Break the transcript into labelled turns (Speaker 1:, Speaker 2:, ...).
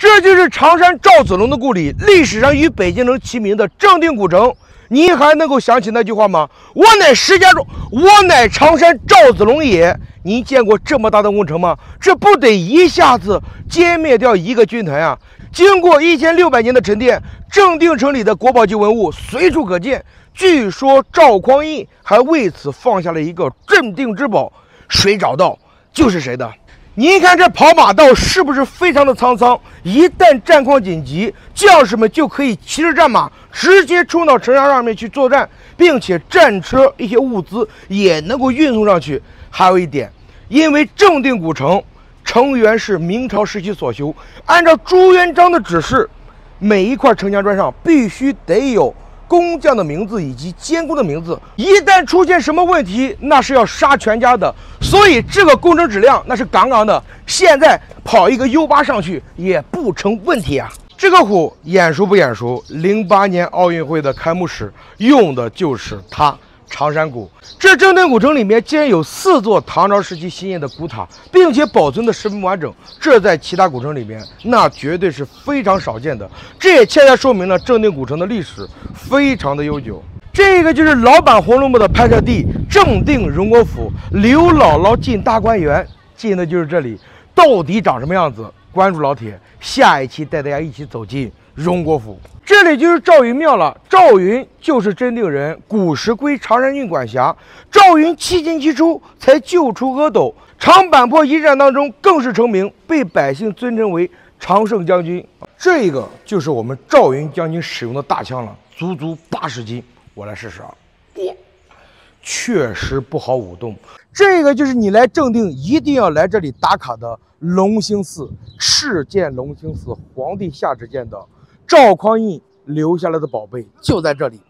Speaker 1: 这就是常山赵子龙的故里，历史上与北京城齐名的正定古城。您还能够想起那句话吗？我乃石家庄，我乃常山赵子龙也。您见过这么大的工程吗？这不得一下子歼灭掉一个军团啊！经过一千六百年的沉淀，正定城里的国宝级文物随处可见。据说赵匡胤还为此放下了一个镇定之宝，谁找到就是谁的。您看这跑马道是不是非常的沧桑？一旦战况紧急，将士们就可以骑着战马直接冲到城墙上面去作战，并且战车一些物资也能够运送上去。还有一点，因为正定古城城垣是明朝时期所修，按照朱元璋的指示，每一块城墙砖上必须得有工匠的名字以及监工的名字。一旦出现什么问题，那是要杀全家的。所以这个工程质量那是杠杠的。现在跑一个 U 八上去也不成问题啊。这个虎眼熟不眼熟？零八年奥运会的开幕式用的就是它。长山谷，这正定古城里面竟然有四座唐朝时期兴建的古塔，并且保存的十分完整，这在其他古城里面那绝对是非常少见的。这也恰恰说明了正定古城的历史非常的悠久。这个就是老版《红楼梦》的拍摄地——正定荣国府。刘姥姥进大观园，进的就是这里。到底长什么样子？关注老铁，下一期带大家一起走进荣国府。这里就是赵云庙了。赵云就是真定人，古时归常山郡管辖。赵云七进七出，才救出阿斗。长坂坡一战当中更是成名，被百姓尊称为常胜将军。这个就是我们赵云将军使用的大枪了，足足八十斤。我来试试啊！哇，确实不好舞动。这个就是你来正定一定要来这里打卡的龙兴寺，敕建龙兴寺，皇帝下旨建的。赵匡胤留下来的宝贝就在这里。